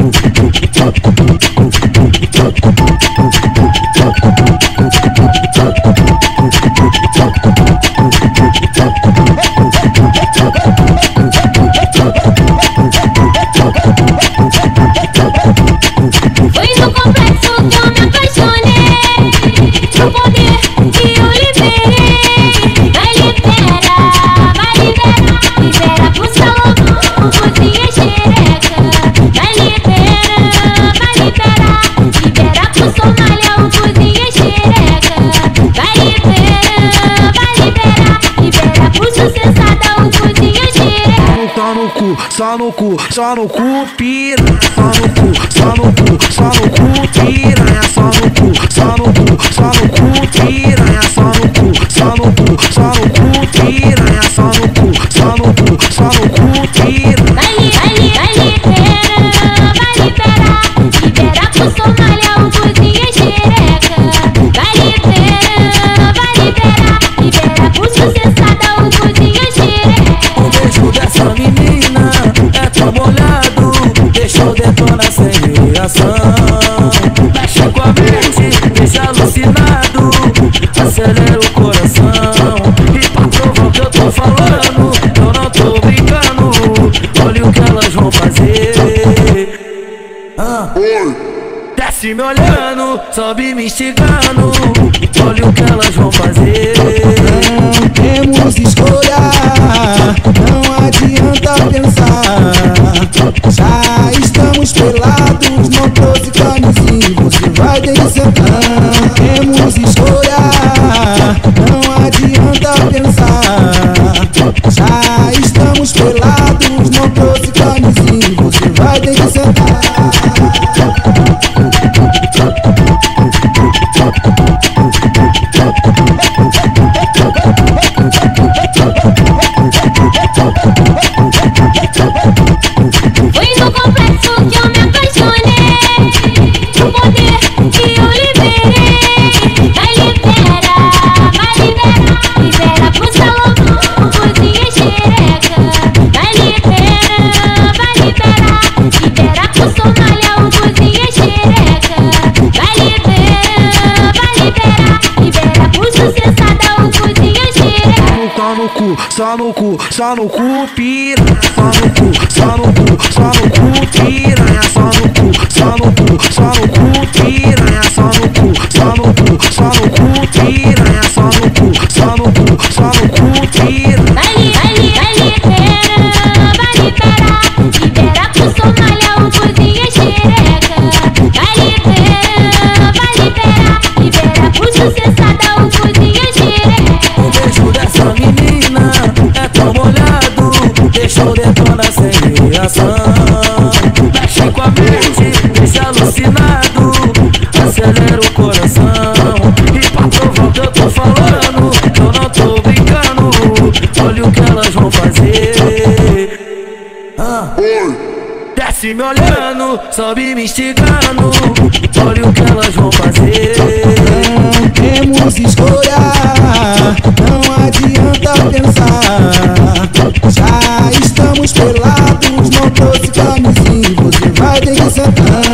Boot, boot, boot, boot, boot. Só no cu, só no cu, piranha, só no cu, só no cu, só no cu, piranha, só no cu, só no cu, só no cu, piranha, só no cu, só no cu, só no cu, piranha, só no cu, só no cu, só no cu, piranha. Vai, vai, vai libera, vai liberar, libera pro Somália o cozinha xereca. Vai libera, vai liberar, libera pro sucessada sem reação. Mexe com a mente, deixa alucinado, acelera o coração. E pra provar que eu tô falando, eu não tô brincando. Olha o que elas vão fazer. Desce me olhando, sobe me instigando. Olha o que elas vão fazer. Temos não trouxe camisinha, você vai ter que sentar. Temos escolha, não adianta pensar. No cu, só no cu, só no cu, piranha. Só no cu, só no cu, só no cu, piranha. Só no cu, só no cu, só no cu, piranha. Só no cu, só no cu, só no cu, piranha. Só no cu, só no cu, só no cu, piranha. Vai, vai, vai libera, vai liberar, libera pro Somália o cozinha xereca. Vai libera, vai liberar, libera pro sucessada coração. E pra provar que eu tô falando, eu não tô brincando. Olha o que elas vão fazer. Ah. Desce me olhando, sobe me instigando. Olha o que elas vão fazer. Não temos escolha, não adianta pensar. Já estamos pelados, não trouxe camisinha, você vai ter que sentar.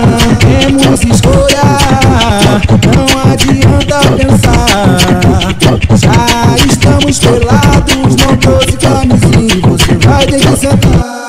Pelados, não trouxe camisinha, você vai ter que sentar.